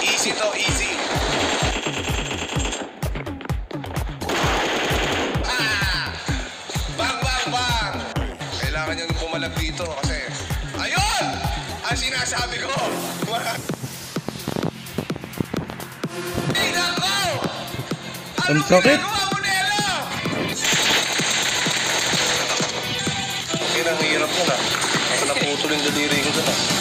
Easy to, easy. Ah! Bang, bang, bang! Kailangan niyang bumalag dito kasi... Ayun! Ang sinasabi ko! Wala... Ay, nako! Ang Anong sakit. ginagawa mo, hirap mo na. Ako naputol yung daliri ko doon ah.